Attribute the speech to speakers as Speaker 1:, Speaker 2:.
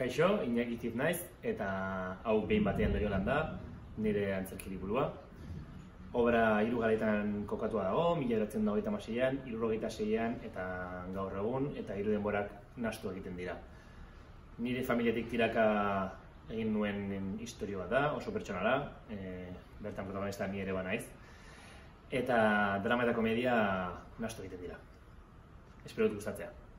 Speaker 1: Kaixo, inakitik naiz, eta hau behin batean doi da, nire antzerkiri burua. Obra hiru galetan kokatua dago, mila eratzen da hogeita maseian, irurogeita seian, eta gaur egun, eta hiru denborak nastu egiten dira. Nire familiatik tiraka egin nuen historio bat da, oso pertsonala, e, bertan protagonista ni ere banaiz. Eta drama eta komedia nastu egiten dira. Espero dut gustatzea.